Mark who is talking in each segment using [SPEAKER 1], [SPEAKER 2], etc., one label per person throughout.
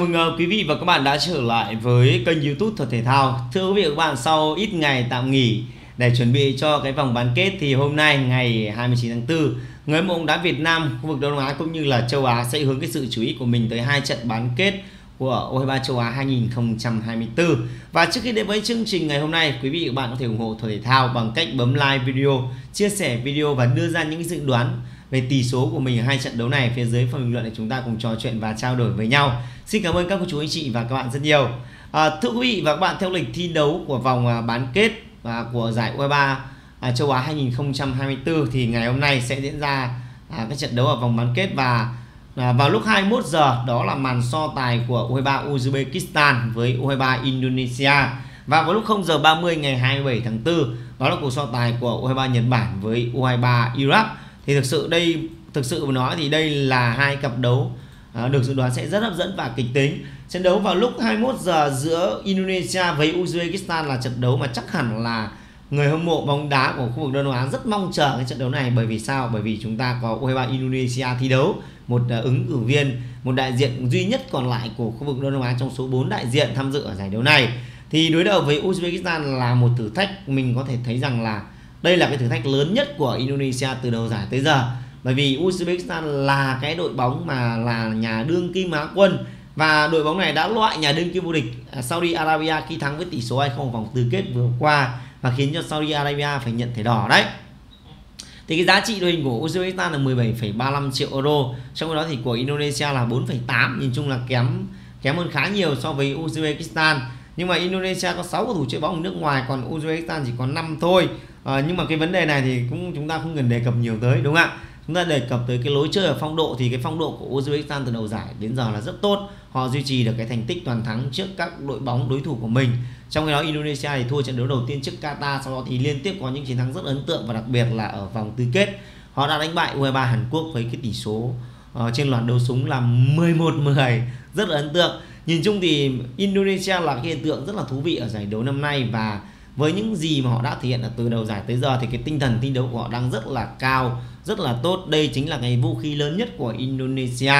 [SPEAKER 1] Mừng ờ, quý vị và các bạn đã trở lại với kênh youtube Thuật Thể Thao. Thưa quý vị và các bạn, sau ít ngày tạm nghỉ để chuẩn bị cho cái vòng bán kết thì hôm nay ngày 29 tháng 4 người hâm mộ bóng đá Việt Nam, khu vực Đông Nam Á cũng như là châu Á sẽ hướng cái sự chú ý của mình tới hai trận bán kết của U23 châu Á 2024 Và trước khi đến với chương trình ngày hôm nay, quý vị và các bạn có thể ủng hộ Thuật Thể Thao bằng cách bấm like video, chia sẻ video và đưa ra những dự đoán về tỷ số của mình ở hai trận đấu này phía dưới phần bình luận để chúng ta cùng trò chuyện và trao đổi với nhau. Xin cảm ơn các cô chú anh chị và các bạn rất nhiều. À, thưa quý vị và các bạn theo lịch thi đấu của vòng à, bán kết và của giải U23 à, châu Á 2024 thì ngày hôm nay sẽ diễn ra à, cái trận đấu ở vòng bán kết và à, vào lúc 21 giờ đó là màn so tài của U23 Uzbekistan với U23 Indonesia và vào lúc 0 giờ 30 ngày 27 tháng 4 đó là cuộc so tài của U23 Nhật Bản với U23 Iraq thì thực sự đây thực sự mà nói thì đây là hai cặp đấu à, được dự đoán sẽ rất hấp dẫn và kịch tính. Trận đấu vào lúc 21 giờ giữa Indonesia với Uzbekistan là trận đấu mà chắc hẳn là người hâm mộ bóng đá của khu vực Đông Nam Á rất mong chờ cái trận đấu này. Bởi vì sao? Bởi vì chúng ta có U23 Indonesia thi đấu một uh, ứng cử viên một đại diện duy nhất còn lại của khu vực Đông Nam Á trong số 4 đại diện tham dự ở giải đấu này. Thì đối đầu với Uzbekistan là một thử thách mình có thể thấy rằng là đây là cái thử thách lớn nhất của Indonesia từ đầu giải tới giờ. Bởi vì Uzbekistan là cái đội bóng mà là nhà đương kim á quân. Và đội bóng này đã loại nhà đương kim vô địch à, Saudi Arabia khi thắng với tỷ số 2-0 vòng tứ kết vừa qua và khiến cho Saudi Arabia phải nhận thẻ đỏ đấy. Thì cái giá trị đội hình của Uzbekistan là 17,35 triệu euro trong đó thì của Indonesia là 4,8 nhìn chung là kém kém hơn khá nhiều so với Uzbekistan nhưng mà Indonesia có 6 cầu thủ chơi bóng ở nước ngoài còn Uzbekistan chỉ có 5 thôi. À, nhưng mà cái vấn đề này thì cũng chúng ta không cần đề cập nhiều tới đúng không ạ? Chúng ta đề cập tới cái lối chơi ở phong độ thì cái phong độ của Uzbekistan từ đầu giải đến giờ là rất tốt. Họ duy trì được cái thành tích toàn thắng trước các đội bóng đối thủ của mình. Trong khi đó Indonesia thì thua trận đấu đầu tiên trước Qatar sau đó thì liên tiếp có những chiến thắng rất ấn tượng và đặc biệt là ở vòng tứ kết. Họ đã đánh bại U23 Hàn Quốc với cái tỷ số uh, trên loạt đấu súng là 11-10 rất là ấn tượng nhìn chung thì Indonesia là cái hiện tượng rất là thú vị ở giải đấu năm nay và với những gì mà họ đã thể hiện ở từ đầu giải tới giờ thì cái tinh thần thi đấu của họ đang rất là cao rất là tốt. Đây chính là cái vũ khí lớn nhất của Indonesia.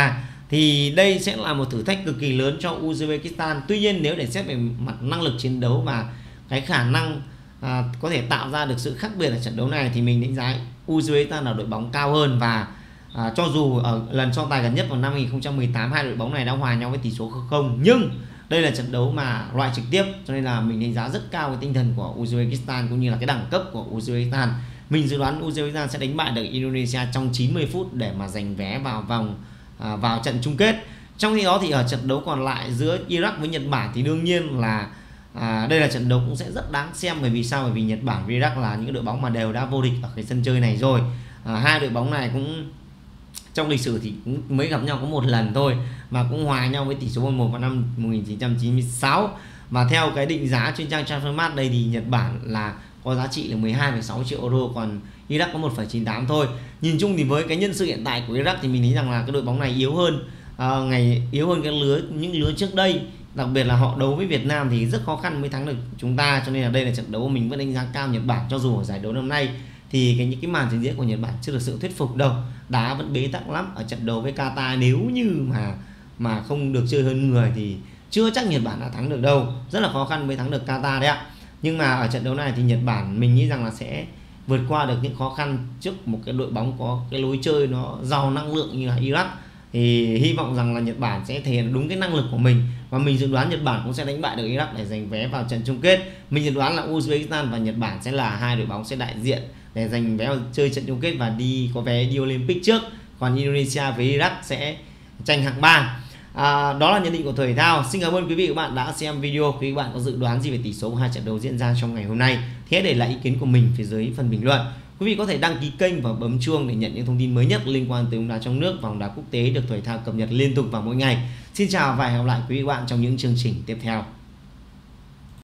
[SPEAKER 1] Thì đây sẽ là một thử thách cực kỳ lớn cho Uzbekistan. Tuy nhiên nếu để xét về mặt năng lực chiến đấu và cái khả năng à, có thể tạo ra được sự khác biệt ở trận đấu này thì mình đánh giá Uzbekistan là đội bóng cao hơn và à, cho dù ở lần so tài gần nhất vào năm 2018 hai đội bóng này đã hòa nhau với tỷ số 0 nhưng đây là trận đấu mà loại trực tiếp cho nên là mình đánh giá rất cao cái tinh thần của Uzbekistan cũng như là cái đẳng cấp của Uzbekistan. Mình dự đoán Uzbekistan sẽ đánh bại được Indonesia trong 90 phút để mà giành vé vào vòng à, vào trận chung kết. Trong khi đó thì ở trận đấu còn lại giữa Iraq với Nhật Bản thì đương nhiên là à, đây là trận đấu cũng sẽ rất đáng xem bởi vì sao? Bởi vì Nhật Bản và Iraq là những đội bóng mà đều đã vô địch ở cái sân chơi này rồi. À, hai đội bóng này cũng trong lịch sử thì cũng mới gặp nhau có một lần thôi mà cũng hòa nhau với tỷ số 1 vào năm 1996 và theo cái định giá trên trang Transfermarkt đây thì Nhật Bản là có giá trị là 12,6 triệu euro còn Iraq có 1,98 thôi. Nhìn chung thì với cái nhân sự hiện tại của Iraq thì mình nghĩ rằng là cái đội bóng này yếu hơn à, ngày yếu hơn cái lứa những lứa trước đây. Đặc biệt là họ đấu với Việt Nam thì rất khó khăn mới thắng được chúng ta cho nên là đây là trận đấu mình vẫn đánh giá cao Nhật Bản cho dù ở giải đấu năm nay thì cái những cái màn trình diễn của Nhật Bản chưa được sự thuyết phục đâu. Đá vẫn bế tắc lắm ở trận đấu với Qatar. Nếu như mà mà không được chơi hơn người thì chưa chắc Nhật Bản đã thắng được đâu. Rất là khó khăn mới thắng được Qatar đấy ạ. Nhưng mà ở trận đấu này thì Nhật Bản mình nghĩ rằng là sẽ vượt qua được những khó khăn trước một cái đội bóng có cái lối chơi nó giàu năng lượng như là Iraq. Thì hy vọng rằng là Nhật Bản sẽ thể hiện đúng cái năng lực của mình và mình dự đoán Nhật Bản cũng sẽ đánh bại được Iraq để giành vé vào trận chung kết. Mình dự đoán là Uzbekistan và Nhật Bản sẽ là hai đội bóng sẽ đại diện để giành vé chơi trận chung kết và đi có vé đi Olympic trước còn Indonesia với Iraq sẽ tranh hạng 3 À, đó là nhận định của thời thể thao. Xin cảm ơn quý vị và các bạn đã xem video. Quý vị bạn có dự đoán gì về tỷ số của hai trận đấu diễn ra trong ngày hôm nay Thế để lại ý kiến của mình phía dưới phần bình luận. Quý vị có thể đăng ký kênh và bấm chuông để nhận những thông tin mới nhất liên quan tới bóng đá trong nước và bóng đá quốc tế được thời thao cập nhật liên tục vào mỗi ngày. Xin chào và hẹn gặp lại quý vị và bạn trong những chương trình tiếp theo.